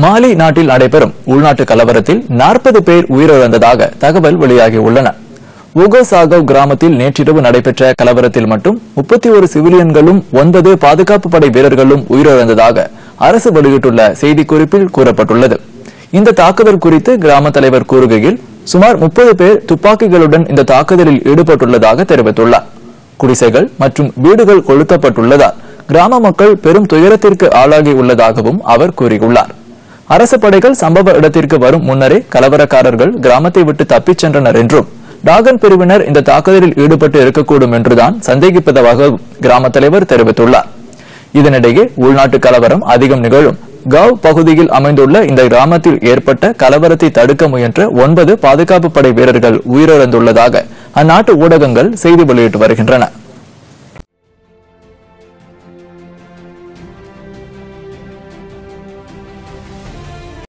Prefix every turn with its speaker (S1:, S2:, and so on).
S1: மாலி நாட்டில் நடைபெறும் உள்நாட்டு கலவரத்தில் நாற்பது பேர் உயிரிழந்ததாக தகவல் வெளியாகியுள்ளன. உகோசாகவ் கிராமத்தில் நேற்றிரவு நடைபெற்ற கலவரத்தில் மட்டும் முப்பத்தி ஒரு சிவிலியன்களும் ஒன்பது பாதுகாப்பு படை வீரர்களும் உயிரிழந்ததாக அரசு வெளியிட்டுள்ள செய்திக்குறிப்பில் கூறப்பட்டுள்ளது. இந்த தாக்குதல் குறித்து கிராம தலைவர் கூறுகையில் சுமார் முப்பது பேர் துப்பாக்கிகளுடன் இந்த தாக்குதலில் ஈடுபட்டுள்ளதாக தெரிவித்துள்ளார். குடிசைகள் மற்றும் வீடுகள் கொளுத்தப்பட்டுள்ளதால் கிராம மக்கள் பெரும் துயரத்திற்கு ஆளாகி உள்ளதாகவும் அவர் கூறியுள்ளார். அரசு படைகள் சம்பவ இடத்திற்கு வரும் முன்னரே கலவரக்காரர்கள் கிராமத்தை விட்டு தப்பிச் சென்றனர் என்றும் டாகன் பிரிவினர் இந்த தாக்குதலில் ஈடுபட்டு இருக்கக்கூடும் என்றுதான் சந்தேகிப்பதாக கிராம தலைவர் தெரிவித்துள்ளார். இதனிடையே உள்நாட்டு கலவரம் அதிகம் நிகழும். கவ் பகுதியில் அமைந்துள்ள இந்த கிராமத்தில் ஏற்பட்ட கலவரத்தை தடுக்க முயன்ற ஒன்பது பாதுகாப்பு படை வீரர்கள் உயிரிழந்துள்ளதாக அந்நாட்டு ஊடகங்கள் செய்தி வெளியிட்டு வருகின்றன.